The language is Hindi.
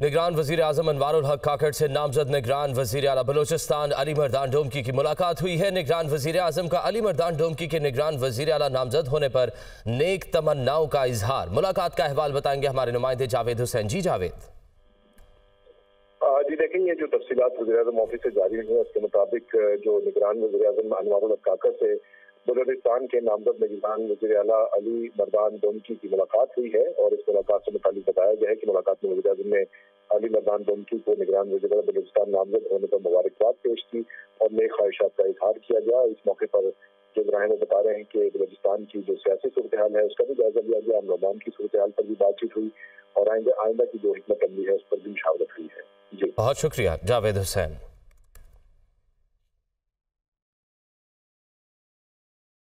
निगरान वज़ीर आज़म अनवारुल हक काकड़ से नामजद निगरान वज़ीर अला बलोचिस्तान अली मरदान डोमकी की मुलाकात हुई है। निगरान वज़ीर आज़म का अली मरदान डोमकी के निगरान वज़ीर अला नामजद होने पर नेक तमन्नाओं का इजहार। मुलाकात का अहवाल बताएँगे हमारे नुमाइंदे जावेद हुसैन। जी जावेद। जी देखें, ये जो तफसीत वजी अजम ऑफ़िस से जारी हुई है, उसके मुताबिक, जो निगरान वजी अजम अनवारुल हक काकड़ से बलोचिस्तान के नामजद निगरान वजी अला अली मरदान डोमकी की मुलाकात हुई है और इस मुलाकात से मुतालिक बताया गया है कि मुलाकात में वजी अजम ने अली मरदान डोमकी को निगरान वजी बलोचिस्तान नामजद होने पर मुबारकबाद पेश की और नई ख्वाहिशात का इजहार किया गया। इस मौके पर जो इब्राहिम बता रहे हैं कि बलोचिस्तान की जो सियासी सूरत हाल है, उसका भी जायजा लिया गया। अमन की सूरत हाल पर भी बातचीत हुई और आइंदा आइंदा की जो हमत अमली है, उस पर भी मुशावरत हुई है। जी। बहुत शुक्रिया, जावेद हुसैन।